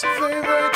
favorite.